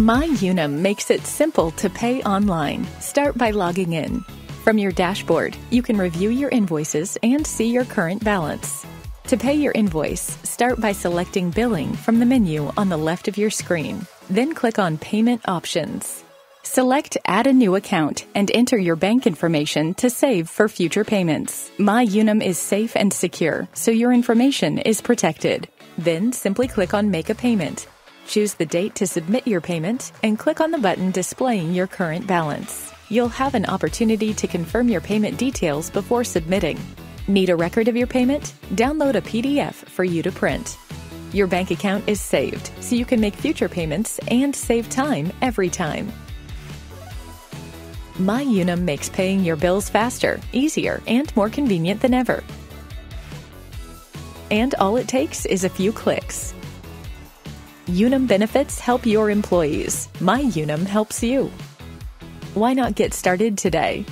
MyUnum makes it simple to pay online. Start by logging in. From your dashboard, you can review your invoices and see your current balance. To pay your invoice, start by selecting Billing from the menu on the left of your screen. Then click on Payment Options. Select Add a New Account and enter your bank information to save for future payments. MyUnum is safe and secure, so your information is protected. Then simply click on Make a Payment. Choose the date to submit your payment and click on the button displaying your current balance. You'll have an opportunity to confirm your payment details before submitting. Need a record of your payment? Download a PDF for you to print. Your bank account is saved, so you can make future payments and save time every time. MyUnum makes paying your bills faster, easier, and more convenient than ever. And all it takes is a few clicks. Unum benefits help your employees. My Unum helps you. Why not get started today?